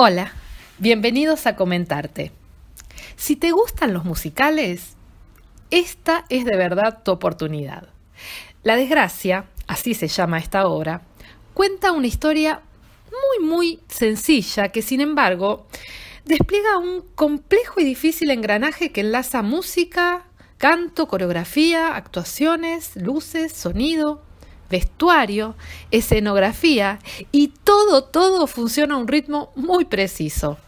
Hola, bienvenidos a Comentarte. Si te gustan los musicales, esta es de verdad tu oportunidad. La desgracia, así se llama esta obra, cuenta una historia muy muy sencilla que sin embargo despliega un complejo y difícil engranaje que enlaza música, canto, coreografía, actuaciones, luces, sonido, vestuario, escenografía y todo, todo funciona a un ritmo muy preciso.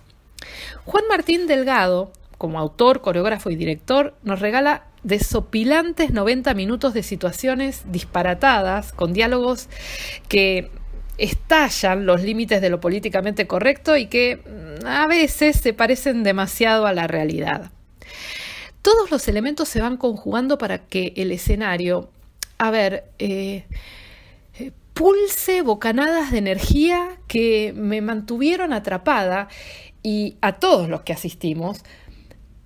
Juan Martín Delgado, como autor, coreógrafo y director, nos regala desopilantes 90 minutos de situaciones disparatadas, con diálogos que estallan los límites de lo políticamente correcto y que mm, a veces se parecen demasiado a la realidad. Todos los elementos se van conjugando para que el escenario, a ver, eh, pulse bocanadas de energía que me mantuvieron atrapada y a todos los que asistimos,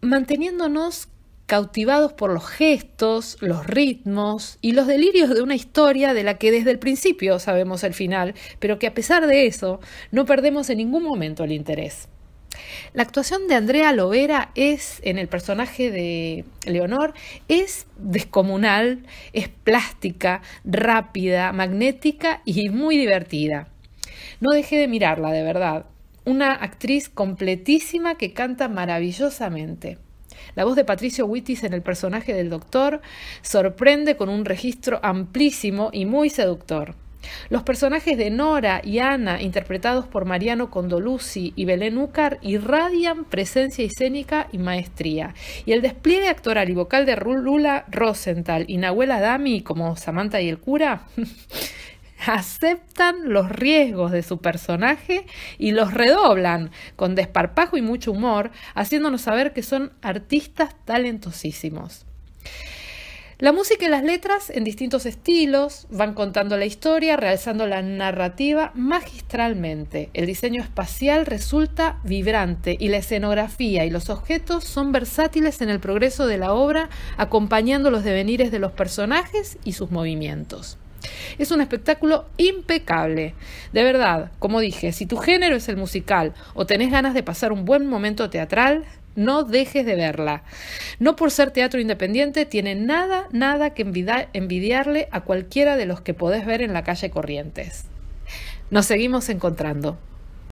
manteniéndonos cautivados por los gestos, los ritmos y los delirios de una historia de la que desde el principio sabemos el final, pero que a pesar de eso no perdemos en ningún momento el interés. La actuación de Andrea Lovera es, en el personaje de Leonor, es descomunal, es plástica, rápida, magnética y muy divertida. No dejé de mirarla, de verdad. Una actriz completísima que canta maravillosamente. La voz de Patricio Wittis en el personaje del doctor sorprende con un registro amplísimo y muy seductor. Los personajes de Nora y Ana, interpretados por Mariano Condoluzzi y Belén Úcar, irradian presencia escénica y maestría. Y el despliegue actoral y vocal de Lula Rosenthal y Nahuel Adami como Samantha y el cura aceptan los riesgos de su personaje y los redoblan con desparpajo y mucho humor, haciéndonos saber que son artistas talentosísimos. La música y las letras en distintos estilos van contando la historia, realzando la narrativa magistralmente. El diseño espacial resulta vibrante y la escenografía y los objetos son versátiles en el progreso de la obra, acompañando los devenires de los personajes y sus movimientos. Es un espectáculo impecable. De verdad, como dije, si tu género es el musical o tenés ganas de pasar un buen momento teatral, no dejes de verla. No por ser teatro independiente tiene nada, nada que envidiarle a cualquiera de los que podés ver en la calle Corrientes. Nos seguimos encontrando.